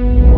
you